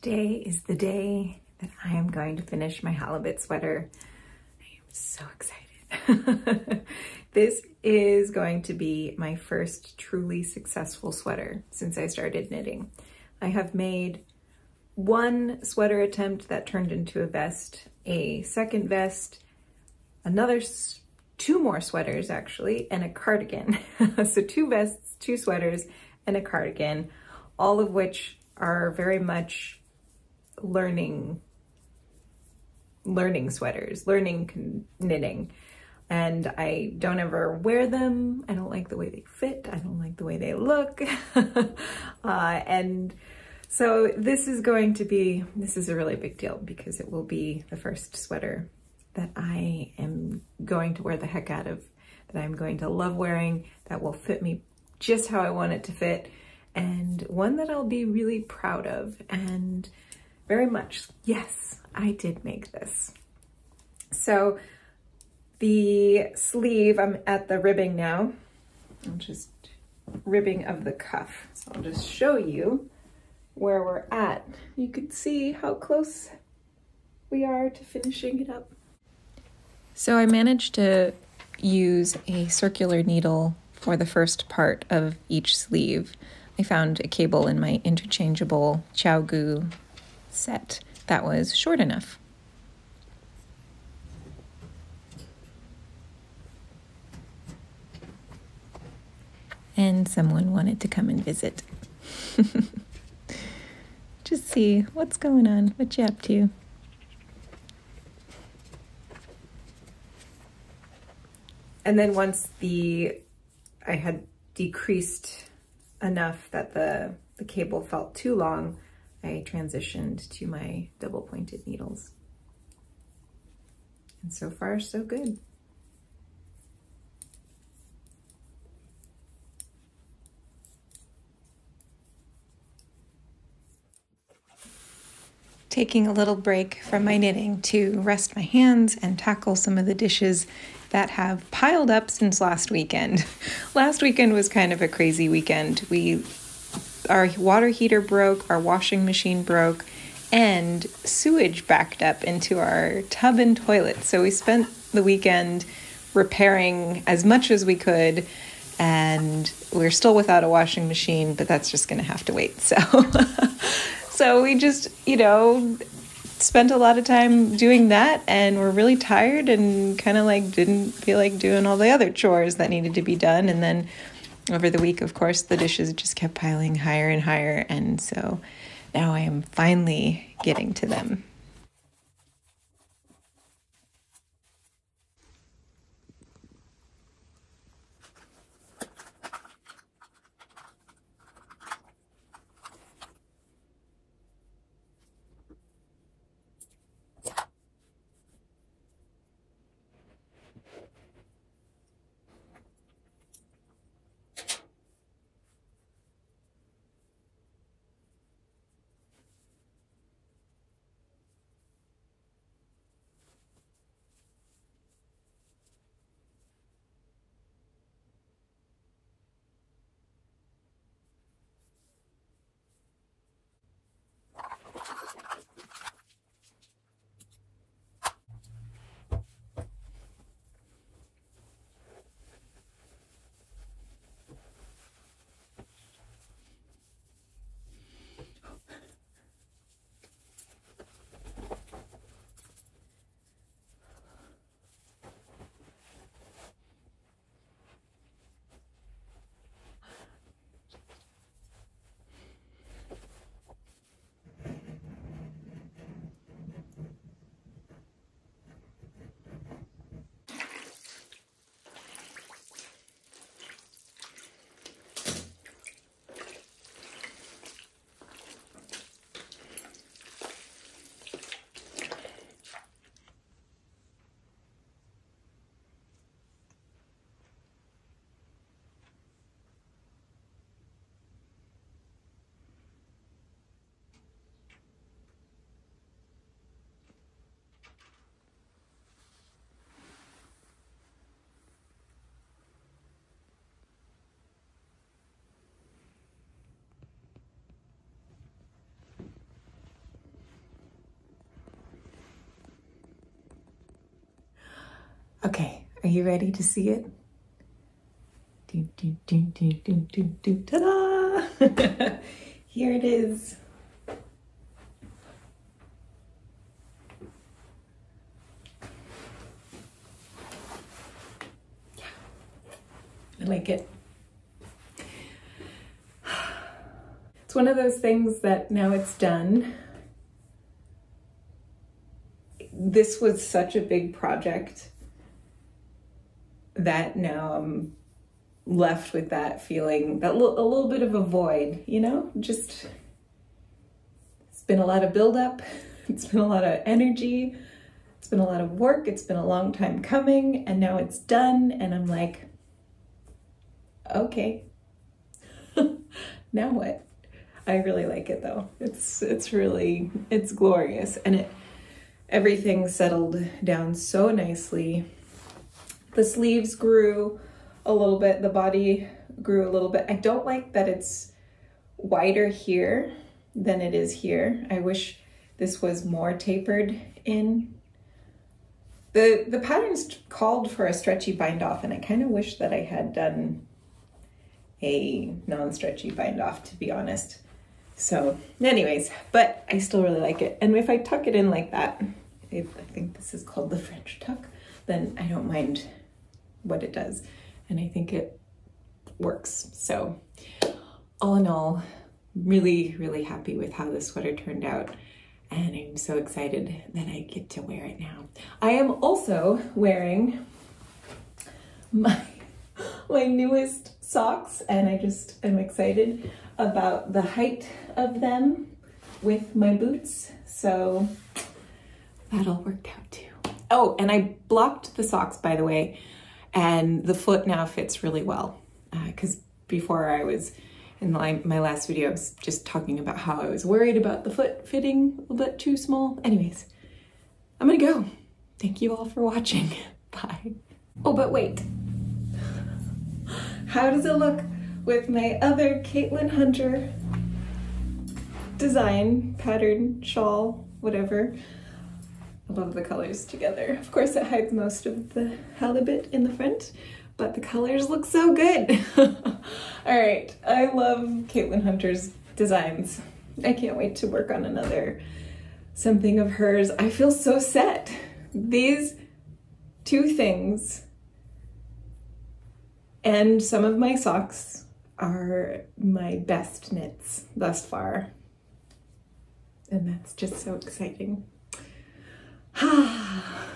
Today is the day that I am going to finish my halibut sweater. I am so excited. this is going to be my first truly successful sweater since I started knitting. I have made one sweater attempt that turned into a vest, a second vest, another, two more sweaters actually, and a cardigan. so two vests, two sweaters, and a cardigan, all of which are very much learning learning sweaters, learning knitting. And I don't ever wear them. I don't like the way they fit. I don't like the way they look. uh, and so this is going to be, this is a really big deal because it will be the first sweater that I am going to wear the heck out of, that I'm going to love wearing, that will fit me just how I want it to fit, and one that I'll be really proud of and very much, yes, I did make this. So the sleeve, I'm at the ribbing now. I'm just ribbing of the cuff. So I'll just show you where we're at. You can see how close we are to finishing it up. So I managed to use a circular needle for the first part of each sleeve. I found a cable in my interchangeable ChiaoGoo set that was short enough. And someone wanted to come and visit. Just see what's going on, what you up to. And then once the I had decreased enough that the the cable felt too long, I transitioned to my double pointed needles. And so far, so good. Taking a little break from my knitting to rest my hands and tackle some of the dishes that have piled up since last weekend. last weekend was kind of a crazy weekend. We our water heater broke, our washing machine broke, and sewage backed up into our tub and toilet. So we spent the weekend repairing as much as we could and we're still without a washing machine, but that's just going to have to wait. So so we just, you know, spent a lot of time doing that and we're really tired and kind of like didn't feel like doing all the other chores that needed to be done and then over the week, of course, the dishes just kept piling higher and higher. And so now I am finally getting to them. Okay, are you ready to see it? Do, do, do, do, do, do, do, ta-da! Here it is. Yeah, I like it. It's one of those things that now it's done. This was such a big project that now I'm left with that feeling, that l- a little bit of a void, you know? Just, it's been a lot of buildup, it's been a lot of energy, it's been a lot of work, it's been a long time coming, and now it's done, and I'm like, okay, now what? I really like it though. It's it's really it's glorious and it everything settled down so nicely. The sleeves grew a little bit, the body grew a little bit. I don't like that it's wider here than it is here. I wish this was more tapered in. The the patterns called for a stretchy bind off and I kind of wish that I had done a non-stretchy bind off to be honest. So, anyways, but I still really like it. And if I tuck it in like that, I think this is called the French tuck, then I don't mind what it does. And I think it works. So, all in all, really, really happy with how this sweater turned out. And I'm so excited that I get to wear it now. I am also wearing my my newest socks and I just am excited about the height of them with my boots. So that all worked out too. Oh, and I blocked the socks by the way, and the foot now fits really well. Because uh, before I was in my, my last video, I was just talking about how I was worried about the foot fitting a little bit too small. Anyways, I'm gonna go. Thank you all for watching. Bye. Oh, but wait. How does it look with my other Caitlin Hunter design, pattern, shawl, whatever? Love the colors together. Of course, it hides most of the halibut in the front, but the colors look so good. All right, I love Caitlin Hunter's designs. I can't wait to work on another something of hers. I feel so set. These two things and some of my socks are my best knits thus far. And that's just so exciting. Ha!